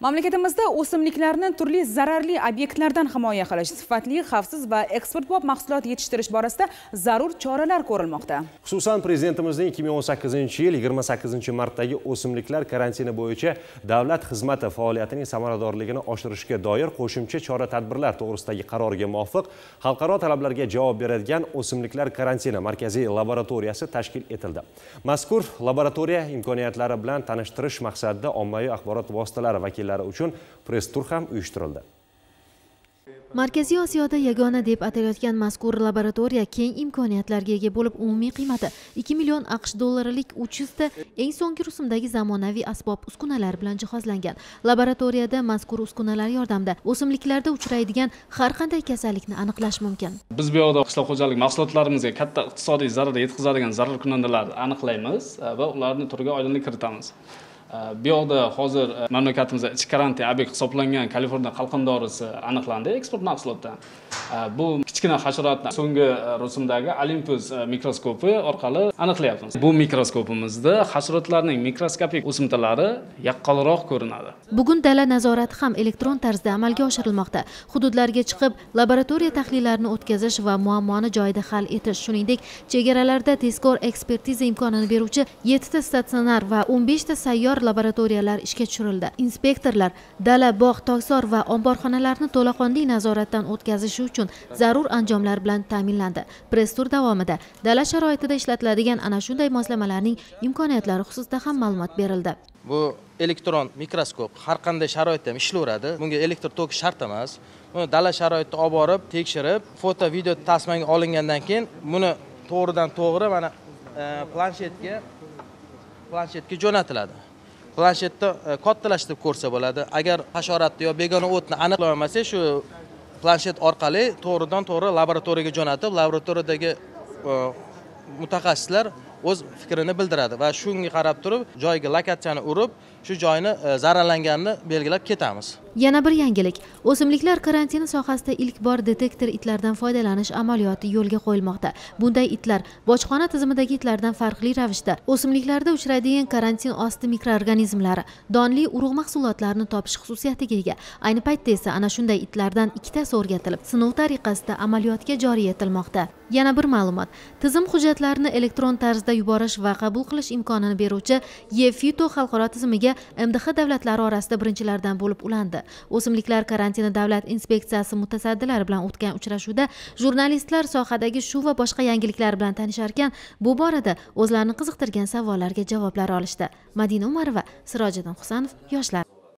mamlakatimizda o'simliklarni turli zararli obyektlardan himoya qilish sifatli xavfsiz va eksportbop mahsulot yetishtirish borasida zarur choralar ko'rilmoqda. Xususan prezidentimizning 2018 yil 28 martdagi o'simliklar karantini bo'yicha davlat xizmati faoliyatining samaradorligini oshirishga doir qo'shimcha chora tadbirlar to'g'risidagi qaroriga muvofiq xalqaro talablarga javob beradigan o'simliklar karantini markaziy laboratoriyasi tashkil etildi. Mazkur laboratoriya imkoniyatlari bilan tanishtirish maqsadida ommaviy axborot vositalari vakillari vakillari uchun press tur ham uyushtirildi. Markaziy osiyoda yagona deb atalayotgan mazkur laboratoriya keng imkoniyatlarga ega bo'lib umumiy qiymati 2 million aqsh dollarilik 300 ta eng so'nggi rusumdagi zamonaviy asbob uskunalar bilan jihozlangan. Laboratoriyada mazkur uskunalar yordamida o'simliklarda uchraydigan har qanday kasallikni aniqlash mumkin. Biz bu yoqda qishloq xo'jalik mahsulotlarimizga katta iqtisodiy zarar yetkazadigan zararkunandalarni aniqlaymiz va ularni turiga oydinlik kiritamiz bu yoqda hozir mamlakatimizda ichki karantin obyekt hisoblangan kaliforniya qalqon dorisi aniqlandi eksport mahsulotdan bu kichkina hasharotni so'nggi e, rusumdagi olimpus e, mikroskopi orqali aniqlayapmiz. Bu mikroskopimizda hasharotlarning mikroskopik o'simtalari yaqqolroq ko'rinadi. Bugun dala nazorati ham elektron tarzda amalga oshirilmoqda. Hududlarga chiqib laboratoriya tahlillarini o'tkazish va muammoni joyida hal etish shuningdek chegaralarda tezkor ekspertiza imkonini beruvchi yettita statsionar va o'n beshta sayyor laboratoriyalar ishga tushirildi. Inspektorlar dala bog' togsor va omborxonalarni to'laqonli nazoratdan o'tkazishi uchun zarur anjomlar bilan ta'minlandi. Press tur davomida dala sharoitida ishlatiladigan ana shunday moslamalarning imkoniyatlari xususida ham ma'lumot berildi. Bu elektron mikroskop har qanday sharoitda ham ishlayveradi bunga elektr tok shart emas. Buni dala sharoitida olib borib tekshirib foto video tasmaga olingandan keyin buni to'g'ridan to'g'ri mana e, planshetga planshetga jo'natiladi. Planshetda e, kattalashtirib ko'rsa bo'ladi. Agar hasharotni yo begona o'tni aniqlay olmasak shu planshet orqali to'g'ridan to'g'ri laboratoriyaga jo'natib laboratoriyadagi e, mutaxassislar o'z fikrini bildiradi va shunga qarab turib joyiga lokatsiyani urib shu joyni e, zararlanganini belgilab ketamiz. Yana bir yangilik. O'simliklar karantini sohasida ilk bor detektor itlardan foydalanish amaliyoti yo'lga qo'yilmoqda. Bunday itlar bojxona tizimidagi itlardan farqli ravishda. O'simliklarda uchraydigan karantin osti mikroorganizmlari donli urug' mahsulotlarini topish xususiyatiga ega. Ayni paytda esa ana shunday itlardan ikkitasi o'rgatilib sinov tariqasida amaliyotga joriy etilmoqda. Yana bir ma'lumot. Tizim hujjatlarini elektron tarzda yuborish va qabul qilish imkonini beruvchi e fito xalqaro tizimiga mdh davlatlari orasida birinchilardan bo'lib ulandi. O'simliklar karantini davlat inspeksiyasi mutasaddilari bilan o'tgan uchrashuvda jurnalistlar sohadagi shu va boshqa yangiliklar bilan tanisharkan bu borada o'zlarini qiziqtirgan savollarga javoblar olishdi. Madina umarova sirojiddin husanov yoshlar